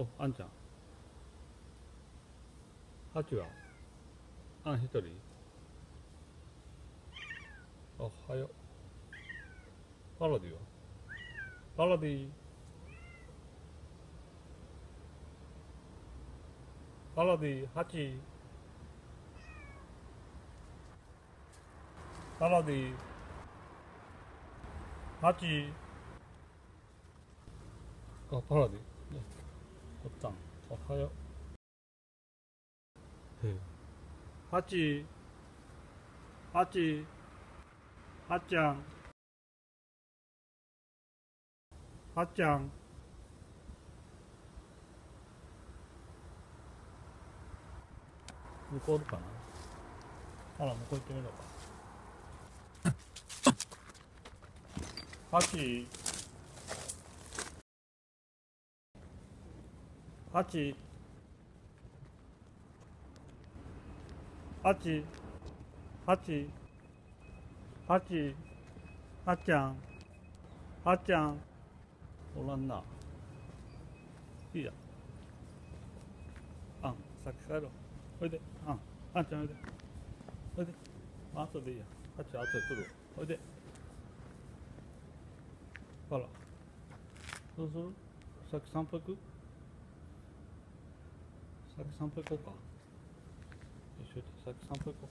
おあんちゃんハチはあん一人おはようパロディはパロディパロディハチパロディハチあパロディおったん。おはよう。ちゃん。はっちゃん。向こうおるかな。あら向こう行ってみろか。ハチハチハチハチハチハちゃん。ハちゃん。おらんな。いいや。あん。さっき帰ろう。おいで。あん。あちゃんおいで。おいで。あ後でいいや。ハチ後で来るおいで。あら。どうする？さっき散歩行く？さっき散歩行こうか。一緒にさっき散歩行こ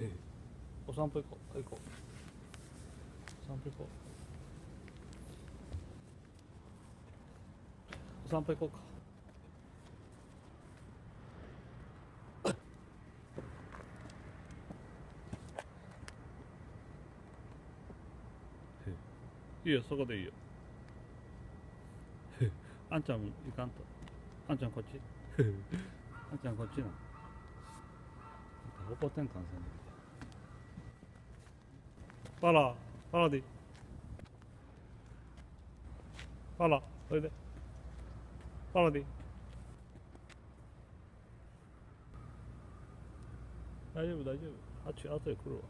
う。へえお散歩行こう。行こう。散歩行こう。お散歩行こうか。へえ。いいよそこでいいよ。へえ。あんちゃんも行かんとあんちゃんこっち。あんちゃんこっちな方向転換せんねパラパラディ。パラおいで。パラディ。大丈夫大丈夫。あっち後で来るわ。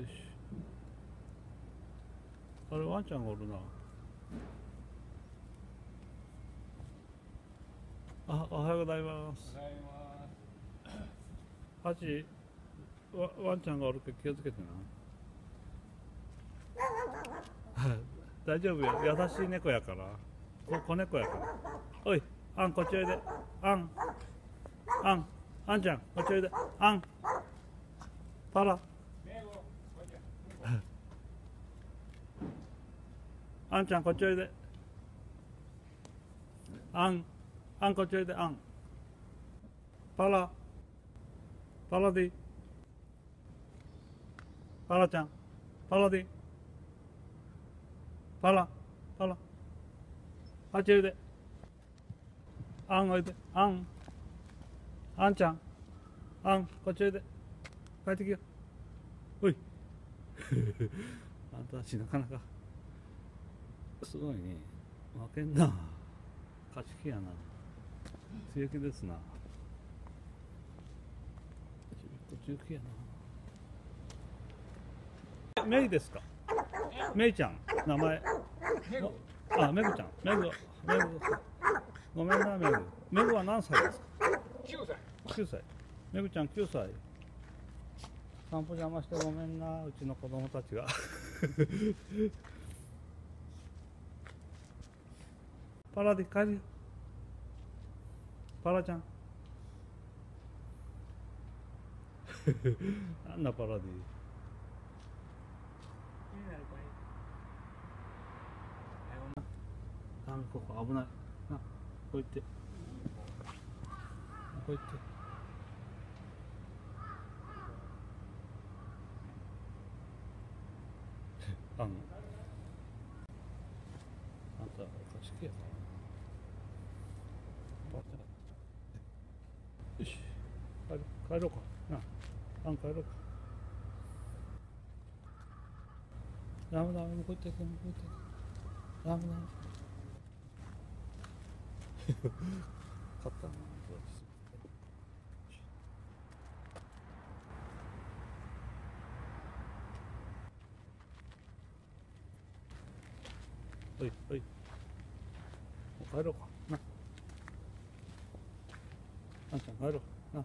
よし。あれワンちゃんがおるな。あおはようございます。ハチワワンちゃんがおるから気をつけてな。大丈夫よ。優しい猫やから。こ子猫やから。おいあんこっちおいで。あんあんあんちゃんこっちおいで。あんパラ。あんちゃんこっちおいで。あんあんこっちおいであんパラパラディパラちゃんパラディパラパラあっちおいであんおいであんあんちゃんあんこっちおいで帰ってきよおいあんたたちなかなか。すごいね。負けんな。勝ち気やな。強気ですな。中気やな。メイですか？メイちゃん名前。あメグちゃん。メグメグ。ごめんなメグ。メグは何歳ですか？9歳。9歳。メグちゃん9歳。散歩邪魔してごめんなうちの子供たちが。パラで帰るよパラちゃん。あんなパラディあんここ危ない。なこう行って。こう行って。あの。あんたおかしくやなよし帰ろうか。なあ。ん帰ろうか。ダメダメ向こう行って向こう行ってダメダメ勝ったな。はいはい。帰ろうか。な。あんちゃん帰ろう。な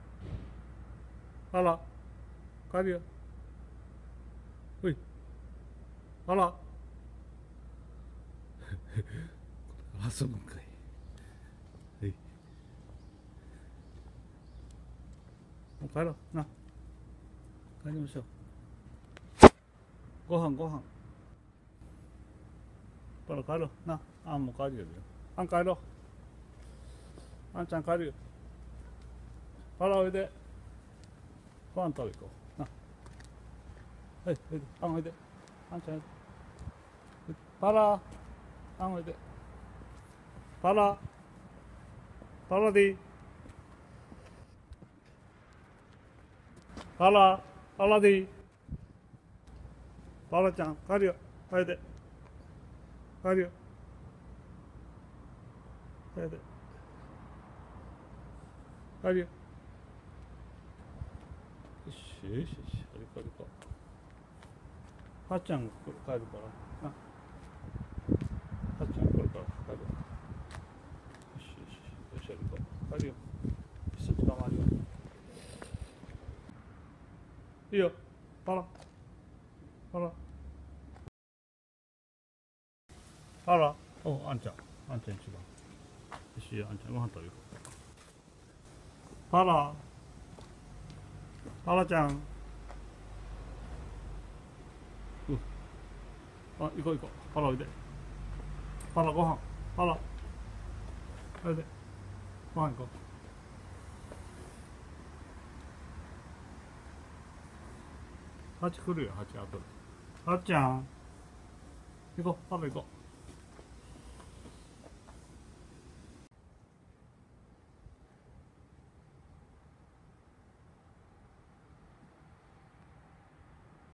うかパラはパラおいパラ遊ぶんかいはいもう帰ろうな帰りましょうご飯ご飯パラ帰ろうなあんも帰るよあん帰ろうあんちゃん帰るよパラおいでご飯食べ行こう。な。はいおいあんおいで。あんちゃん。パラ。あんおいで。パラ。パラでいい。パラ。パラでいい。パラちゃん帰るよ。帰るで。帰るよ。帰るで。帰るよよ。しよしよしあれかあれか。はっちゃん帰るから。なはっちゃんこれから帰る。よしよしよしあれか。帰るよ。一緒に捕まるよ。いいよ。パラ。パラ。パラ。おあんちゃん。あんちゃん一番。よしあんちゃんご飯食べよう。パラ。パラちゃん。うん。あ行こう行こう。パラおいでパラご飯。パラおいでご飯行こう。ハチ来るよハチ後で。はっちゃん。行こうパラ行こう